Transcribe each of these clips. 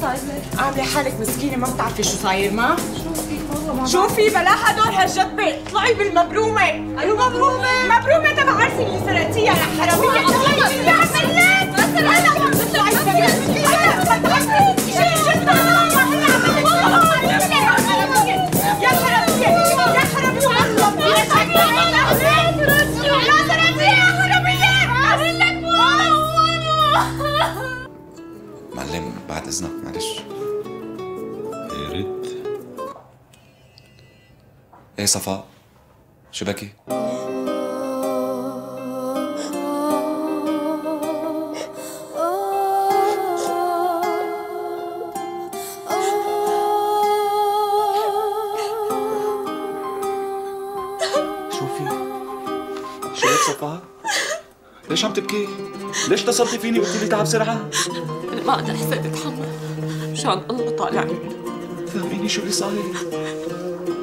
صاير؟ لك؟ عاملة حالك مسكينة ما بتعرفي شو صاير ما؟ والله ما شوفي بلا هدول هالجدبه اطلعي بالمبرومة. أيوة. مبرومة مبرومة تبع عرسي اللي سرقتيها يا حرامية. إذنك معلش يا ريت إيه صفاء شو بكي؟ شو في؟ شو صفاء؟ ليش عم تبكي؟ ليش اتصلتي فيني وقلتي لي تعب سرعة؟ أنا ما أقدر حسيت أتحمل مشان الله طالع منه فهميني شو اللي صاير؟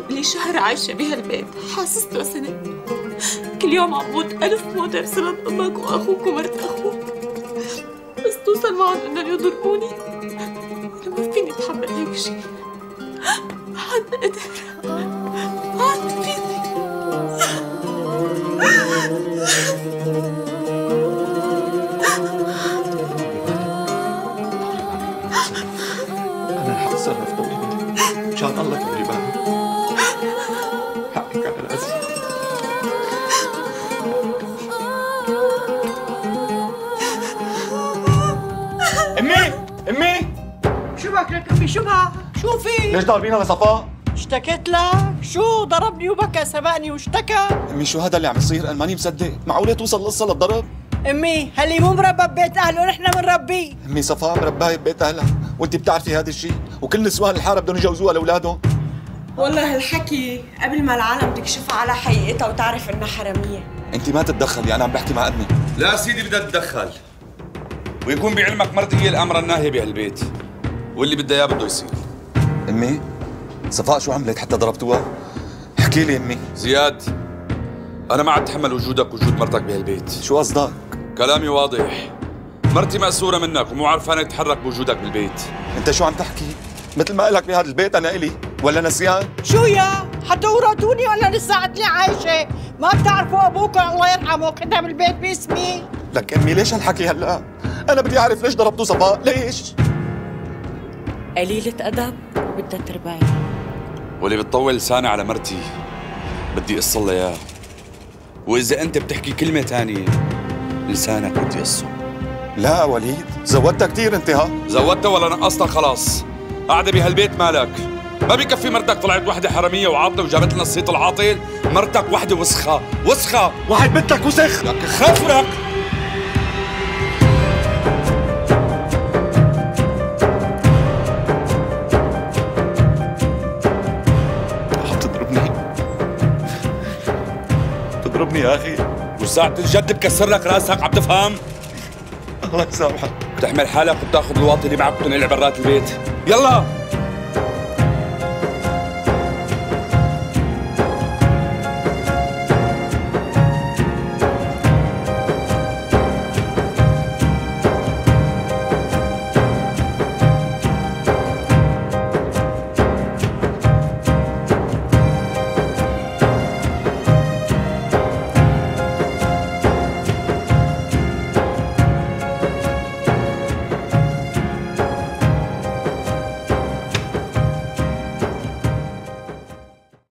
لي شهر عايشة بهالبيت. حاسسته سنة كل يوم عم موت. ألف موتة بسبب أمك وأخوك ومرت أخوك. بس توصل معهم إنهم يضربوني. أنا ما فيني أتحمل هيك شيء حد قدر أتصرف طولي بالي مشان الله كبري بالي حقك على راسي أمي أمي شو بك لك امي شو بها؟ شو في؟ ليش ضاربينها لصفاء؟ اشتكيت لها؟ شو ضربني وبكى سبقني واشتكى؟ أمي شو هذا اللي عم يصير؟ أنا ماني مصدق معقولة توصل القصة للضرب؟ أمي هاللي مو مربى ببيت أهله نحن بنربيه أمي صفاء مرباية ببيت أهلها وأنت بتعرفي هذا الشيء وكل نسوان الحارة بدهم يجوزوها لأولادهم. والله هالحكي قبل ما العالم تكشفها على حقيقتها وتعرف إنها حرامية. أنت ما تتدخلي أنا عم بحكي مع ابني لا سيدي بدها تتدخل ويكون بعلمك مرتي هي الامره الناهيه بهالبيت. واللي بدها إياه بده يصير. أمي صفاء شو عملت حتى ضربتوها؟ احكي لي أمي. زياد أنا ما عاد اتحمل وجودك وجود مرتك بهالبيت. شو قصدك؟ كلامي واضح. مرتي مأسورة منك ومو عارفانة تتحرك بوجودك بالبيت. أنت شو عم تحكي؟ مثل ما إلك بهذا البيت أنا إلي ولا نسيان؟ شو يا؟ حتى ولا لساتني عايشة؟ ما بتعرفوا ابوكم الله يرحمه كتب البيت باسمي؟ لك أمي ليش هالحكي هلأ؟ أنا بدي أعرف ليش ضربتوا صفاء؟ ليش؟ قليلة أدب وبدها ترباية واللي بتطول لساني على مرتي بدي اقص لها اياه وإذا أنت بتحكي كلمة تانية لسانك بدي اقصه لا وليد زودتها كثير أنت ها؟ زودتها ولا نقصتها خلاص قاعدة بهالبيت مالك. ما بكفي مرتك طلعت وحدة حرامية وعاطلة وجابت لنا الصيت العاطل. مرتك وحدة وسخة. وسخة. واحد مثلك وسخ. لك خفرك. تضربني. تضربني يا أخي. وساعة الجد بكسر لك راسك عم تفهم؟ الله يسامحك. بتحمل حالك وبتاخذ الواطي اللي معك وتنقل برات البيت. يلا.